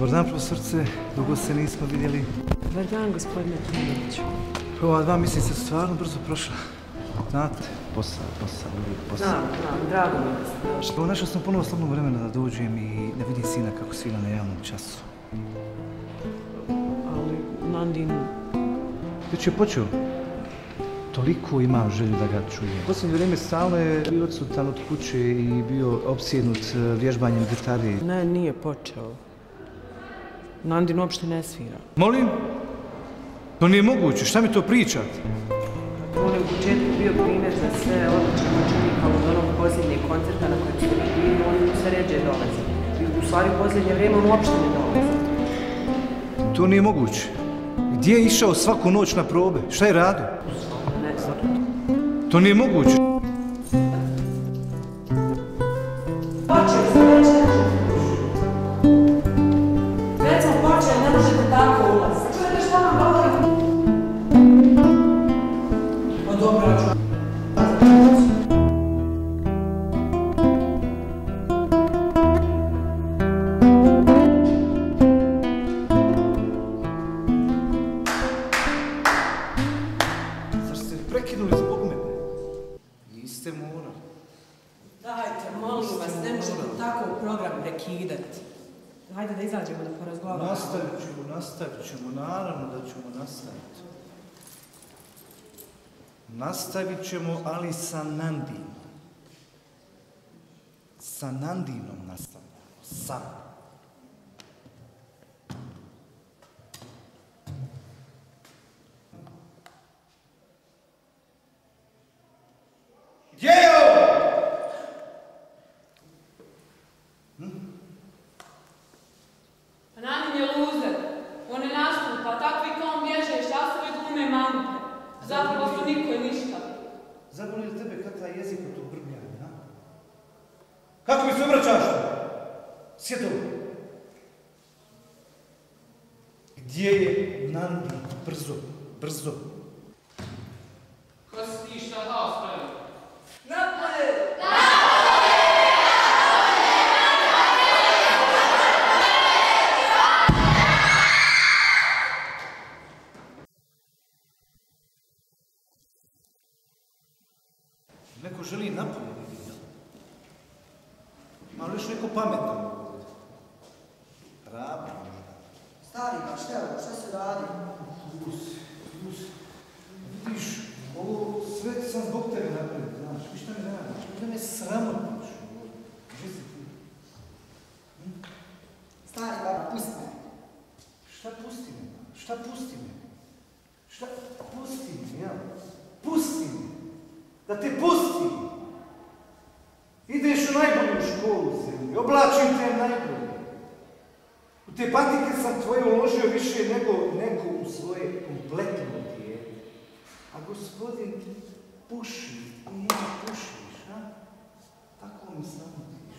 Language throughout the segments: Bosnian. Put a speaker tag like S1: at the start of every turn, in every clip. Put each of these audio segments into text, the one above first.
S1: Dobar dan, profesorce. Dugo se nismo vidjeli.
S2: Dobar dan, gospodine Trinoviću.
S1: Ova dva mislim se stvarno brzo prošla. Znate, posao, posao, uvijek posao.
S2: Znam, znam, drago mi je da ste
S1: našao sam ponovo slobno vremena da dođem i da vidim sina kako svira na javnom času.
S2: Ali, Nandin,
S1: Već je počeo. Toliko imam želju da ga čujem. Posljednje vrijeme stalno je bio odsutan od kuće i bio opsjednut e, vježbanjem gitare.
S2: ne, nije počeo. Nandin uopšte ne svira.
S1: Molim? To nije moguće, šta mi to pričate?
S2: On je u početku bio primjer za sve odlične učenika od onog posljednjeg koncerta na kojem ste bili, mu se ređe dolaze. I u stvari u posljednje vrijeme on uopšte ne dolazi.
S1: To nije moguće. Gdje je išao svaku noć na probe? Šta je radio?
S2: Ne znam.
S1: To nije moguće.
S2: Program. Hajde da izađemo da porazgovaramo.
S1: Nastavit ćemo, nastavit ćemo, naravno da ćemo nastaviti. Nastavit ćemo, ali sa Nandinom. Sa Nandinom nastavljamo. Sa. Gdje je ovo?
S3: Pa Nandin je luzer. On ne nastupa, takvi kao on bježe, glume mangupe. Zapravo su niko i ništa.
S1: Zaboli li tebe kad taj jezik od tog brbljanja, ha? Kako mi se obraćaš? Sjedom. Gdje je Nandi? Brzo, brzo.
S3: Ko si ti šta dao
S1: Neko želi napolje vidjeti. Ma li još neko pametan ovdje? Raba možda.
S4: Stari, pa šta je ovo? Šta se radi?
S1: Plus, plus. Vidiš, ovo sve sam zbog tebe napravio, znaš. Vi šta mi radiš? Da me sramotniš. Gdje si ti?
S4: Stari, baba, pusti me.
S1: Šta pusti me? Šta pusti me? Šta pusti me, ja? Pusti me! Da te pusti. Ideš u najbolju školu u zemlji, oblačim te najbolje. U te patike sam tvoje uložio više nego, nego u svoje kompletno dijete. A gospodin puši i ja pušiš, a? Tako mi sramotiš.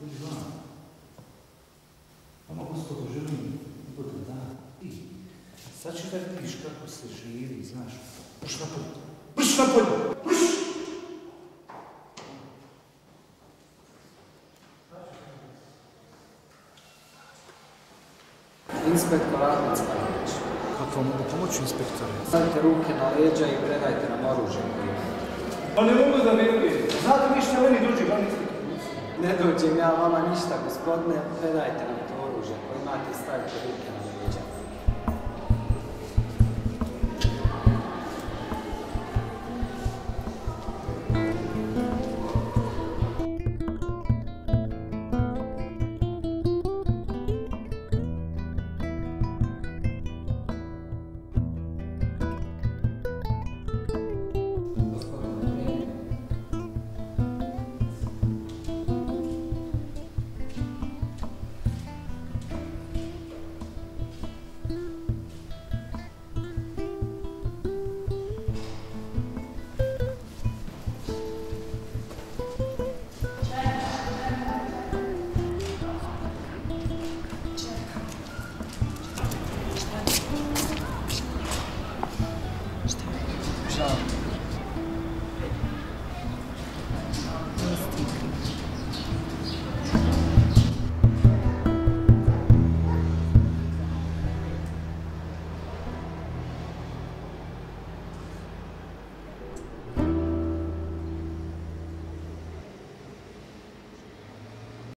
S1: Budi van. Ono gospodo želim budem dan. I sad ću da vidiš kako se živi, znaš. Brš napolje. na polje, Brš!
S5: Inspektor Ahmed Stanović.
S1: Kako vam mogu pomoći, inspektore?
S5: Stavite ruke na leđa i predajte nam oružje koje imate.
S1: Pa ne mogu da vjerujem. Znate vi šta meni dođe, glavni
S5: Ne dođem ja vama ništa, gospodine, predajte nam to oružje koje imate i stavite ruke na leđa. first time. So.